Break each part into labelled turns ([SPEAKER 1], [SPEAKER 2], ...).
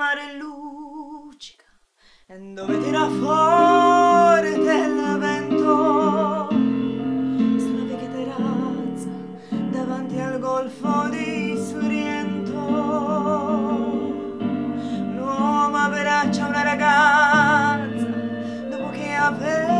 [SPEAKER 1] mare luccica e dove tira fuori del vento sulla vecchia terrazza davanti al golfo di Sorrento. L'uomo abbraccia una ragazza dopo che aveva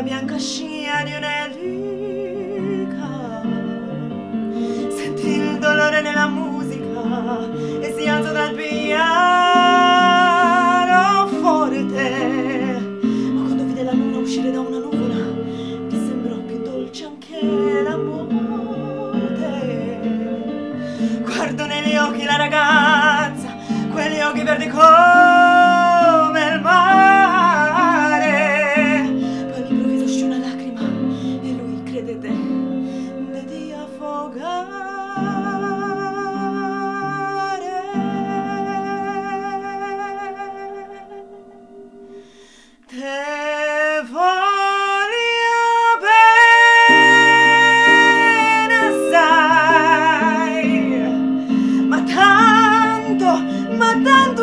[SPEAKER 1] la bianca scia di un'elica. Senti il dolore nella musica e si alza dal piano forte. Ma quando vide la luna uscire da una nuvola, gli sembrò più dolce anche la morte. Guardo negli occhi la ragazza, quegli occhi verdi come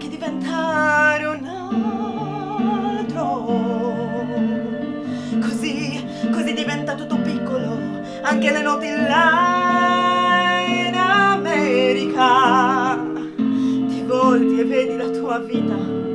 [SPEAKER 1] anche diventare un altro. Così, così diventa tutto piccolo, anche le note là in America. Ti volti e vedi la tua vita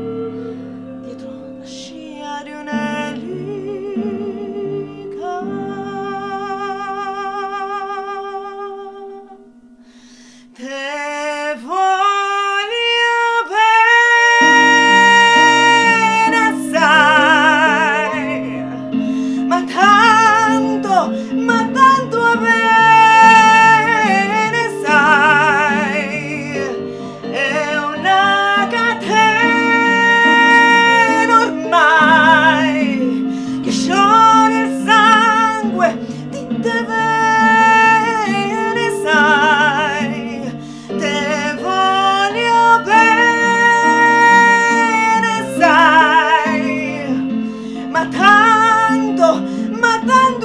[SPEAKER 1] ma tanto,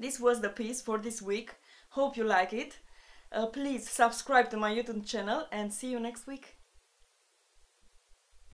[SPEAKER 1] This was the piece for this week. Hope you like it. Uh, please subscribe to my YouTube channel and see you next week.